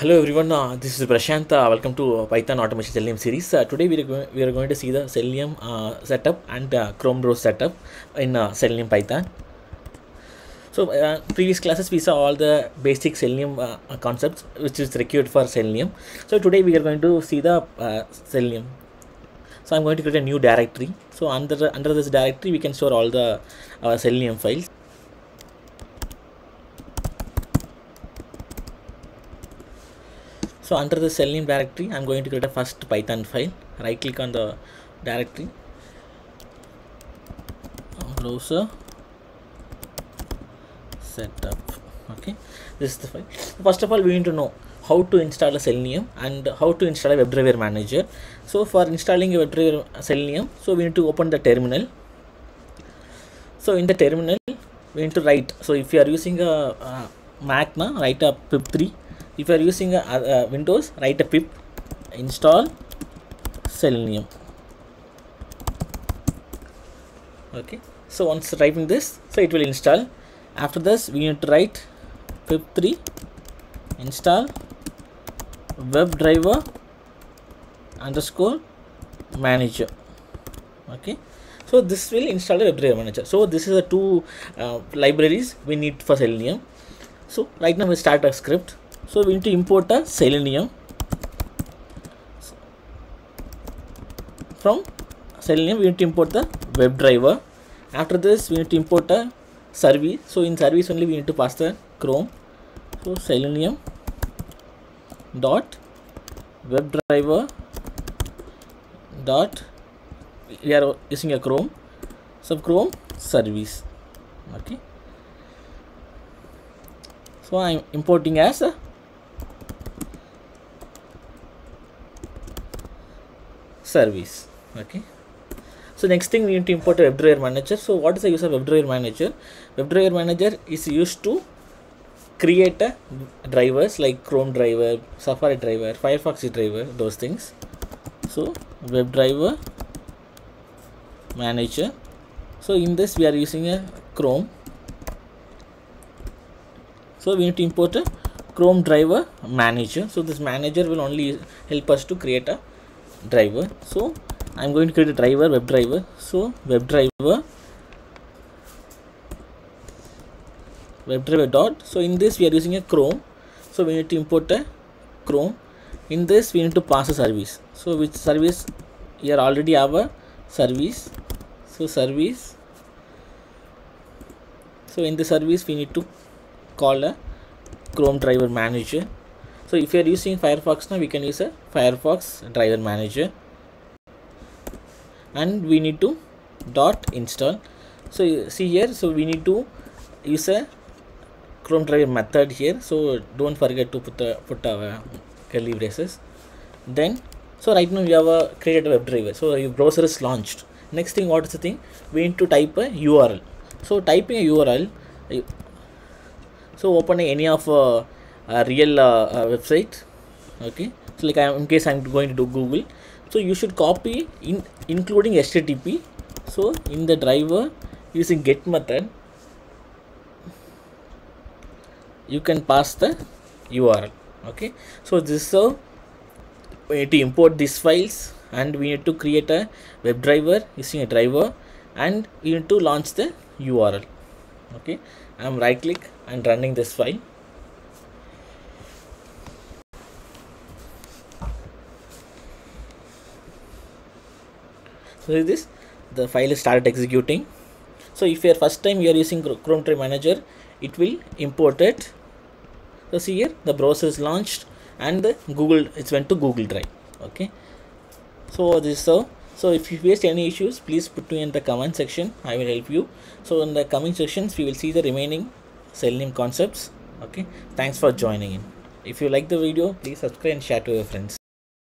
Hello everyone, uh, this is Prasanth. Uh, welcome to uh, Python Automation Selenium series. Uh, today we are, going, we are going to see the Selenium uh, setup and Chrome browser setup in Selenium Python. So previous classes we saw all the basic Selenium concepts which is required for Selenium. So today we are going to see the Selenium. So I'm going to create a new directory. So under under this directory we can store all the Selenium files. So under the Selenium directory, I'm going to create a first Python file. Right click on the directory, browser setup. Okay, this is the file. First of all, we need to know how to install a Selenium and how to install a WebDriver manager. So for installing a WebDriver Selenium, so we need to open the terminal. So in the terminal, we need to write. So if you are using a, a Mac, na write a pip3 if you are using a, uh, windows write a pip install selenium. Okay. So once typing this so it will install. After this we need to write pip3 install webdriver underscore manager. Okay. So this will install a webdriver manager. So this is the two uh, libraries we need for selenium. So right now we start a script so we need to import a selenium from selenium we need to import the webdriver after this we need to import a service so in service only we need to pass the chrome so selenium dot webdriver dot we are using a chrome so chrome service okay so i'm importing as a service. Okay. So next thing we need to import a WebDriver manager. So what is the use of WebDriver manager? WebDriver manager is used to create a drivers like Chrome driver Safari driver Firefox driver those things. So WebDriver manager. So in this we are using a Chrome. So we need to import a Chrome driver manager. So this manager will only help us to create a driver. So i'm going to create a driver web driver. So web driver web driver dot. So in this we are using a chrome. So we need to import a chrome. In this we need to pass a service. So which service? Here already have a service. So service. So in the service we need to call a chrome driver manager so if you are using firefox now we can use a firefox driver manager. And we need to dot install. So see here so we need to use a chrome driver method here. So don't forget to put the put our curly braces. Then so right now we have a created a web driver. So your browser is launched. Next thing what is the thing? We need to type a url so typing a url so open any of uh, a real uh, website okay? So like I, in case i'm going to do google. So you should copy in including http so in the driver using get method you can pass the url okay? So this so we need to import these files and we need to create a web driver using a driver and we need to launch the url okay? I'm right click and running this file so this the file is started executing. So if your first time you are using chrome drive manager it will import it. So see here the browser is launched and the google it's went to google drive. Okay. So this so so if you face any issues please put me in the comment section. I will help you. So in the coming sections we will see the remaining selenium concepts. Okay. Thanks for joining in. If you like the video please subscribe and share to your friends